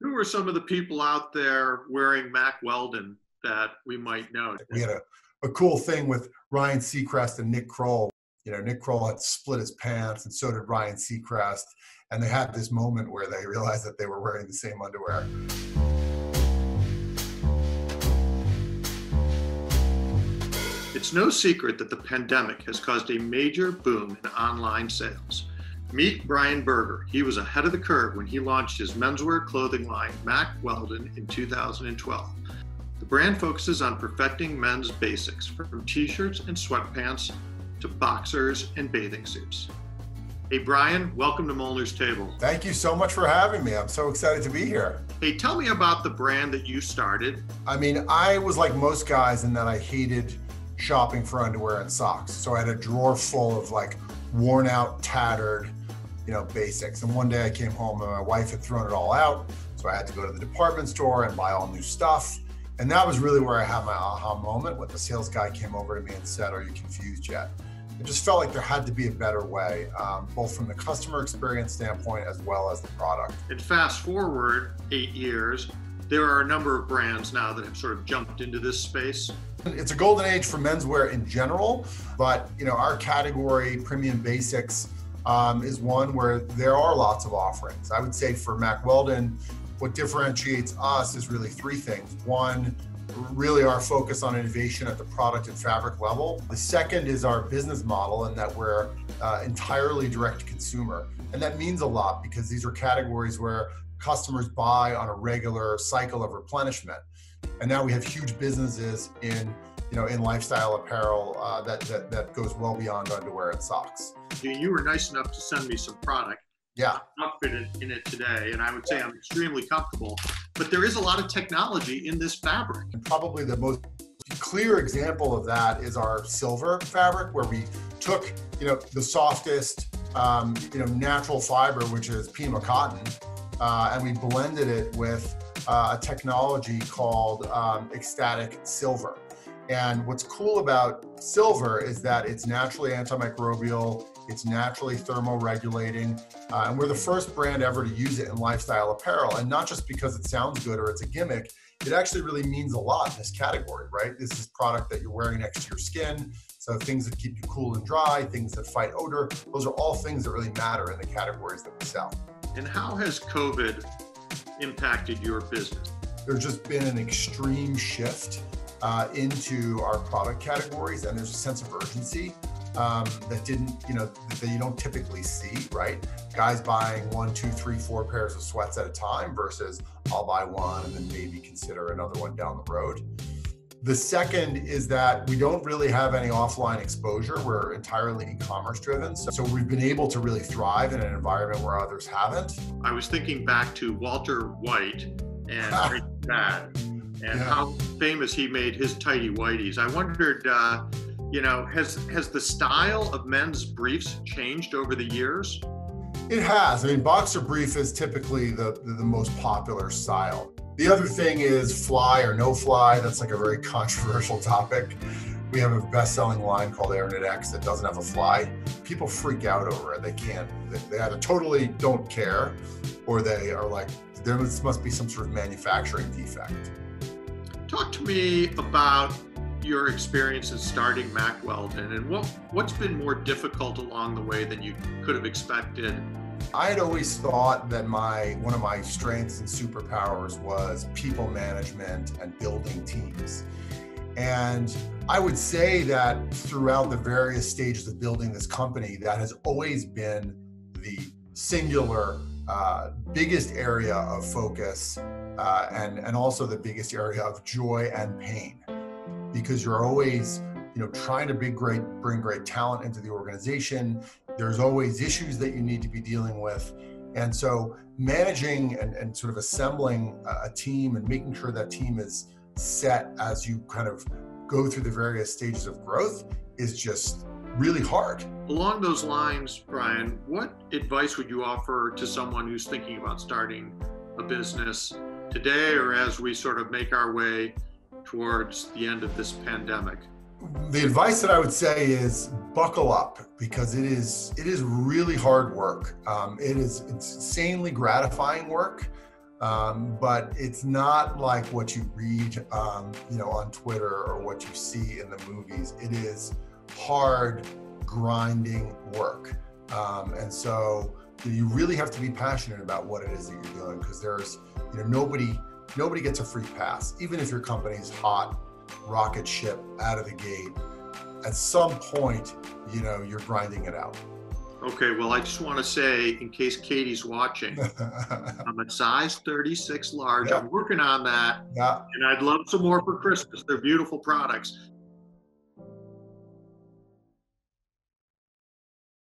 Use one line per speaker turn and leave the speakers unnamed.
Who are some of the people out there wearing Mack Weldon that we might know?
We had a, a cool thing with Ryan Seacrest and Nick Kroll. You know, Nick Kroll had split his pants, and so did Ryan Seacrest. And they had this moment where they realized that they were wearing the same underwear.
It's no secret that the pandemic has caused a major boom in online sales. Meet Brian Berger. He was ahead of the curve when he launched his menswear clothing line, Mack Weldon, in 2012. The brand focuses on perfecting men's basics, from t shirts and sweatpants to boxers and bathing suits. Hey, Brian, welcome to Molner's Table.
Thank you so much for having me. I'm so excited to be here.
Hey, tell me about the brand that you started.
I mean, I was like most guys in that I hated shopping for underwear and socks. So I had a drawer full of like worn out, tattered, you know, basics. And one day I came home and my wife had thrown it all out. So I had to go to the department store and buy all new stuff. And that was really where I had my aha moment when the sales guy came over to me and said, Are you confused yet? It just felt like there had to be a better way, um, both from the customer experience standpoint as well as the product.
And fast forward eight years, there are a number of brands now that have sort of jumped into this space.
It's a golden age for menswear in general, but you know our category, premium basics, um, is one where there are lots of offerings. I would say for Mack Weldon, what differentiates us is really three things. One, really our focus on innovation at the product and fabric level. The second is our business model, and that we're uh, entirely direct to consumer. And that means a lot because these are categories where customers buy on a regular cycle of replenishment. And now we have huge businesses in you know, in lifestyle apparel uh, that, that, that goes well beyond underwear and socks.
You were nice enough to send me some product.
Yeah.
Outfitted in it today, and I would say I'm extremely comfortable. But there is a lot of technology in this fabric.
And probably the most clear example of that is our silver fabric, where we took you know the softest um, you know natural fiber, which is Pima cotton, uh, and we blended it with uh, a technology called um, X-Static silver. And what's cool about silver is that it's naturally antimicrobial, it's naturally thermoregulating, uh, and we're the first brand ever to use it in lifestyle apparel. And not just because it sounds good or it's a gimmick, it actually really means a lot in this category, right? This is product that you're wearing next to your skin. So things that keep you cool and dry, things that fight odor, those are all things that really matter in the categories that we sell.
And how has COVID impacted your business?
There's just been an extreme shift uh, into our product categories, and there's a sense of urgency um, that didn't, you know, that you don't typically see, right? Guys buying one, two, three, four pairs of sweats at a time versus I'll buy one and then maybe consider another one down the road. The second is that we don't really have any offline exposure. We're entirely e-commerce driven. So, so we've been able to really thrive in an environment where others haven't.
I was thinking back to Walter White and Bad and yeah. how famous he made his tidy whities. I wondered, uh, you know, has has the style of men's briefs changed over the years?
It has. I mean, boxer brief is typically the, the, the most popular style. The other thing is fly or no fly. That's like a very controversial topic. We have a best-selling line called Airknit X that doesn't have a fly. People freak out over it. They can't. They, they either totally don't care, or they are like, there must be some sort of manufacturing defect.
Talk to me about your experience in starting Mack Weldon and what, what's been more difficult along the way than you could have expected?
I had always thought that my one of my strengths and superpowers was people management and building teams. And I would say that throughout the various stages of building this company, that has always been the singular uh, biggest area of focus uh, and, and also the biggest area of joy and pain. Because you're always you know trying to bring great bring great talent into the organization. There's always issues that you need to be dealing with. And so managing and, and sort of assembling a team and making sure that team is set as you kind of go through the various stages of growth is just really hard.
Along those lines, Brian, what advice would you offer to someone who's thinking about starting a business today or as we sort of make our way towards the end of this pandemic?
The advice that I would say is buckle up because it is it is really hard work. Um, it is insanely gratifying work, Um, but it's not like what you read, um, you know, on Twitter or what you see in the movies. It is hard, grinding work, um, and so you really have to be passionate about what it is that you're doing because there's, you know, nobody nobody gets a free pass, even if your company's hot, rocket ship out of the gate. At some point, you know, you're grinding it out.
Okay, well, I just want to say, in case Katie's watching, I'm a size 36 large.
Yeah.
I'm working on that,
yeah,
and I'd love some more for Christmas. They're beautiful products.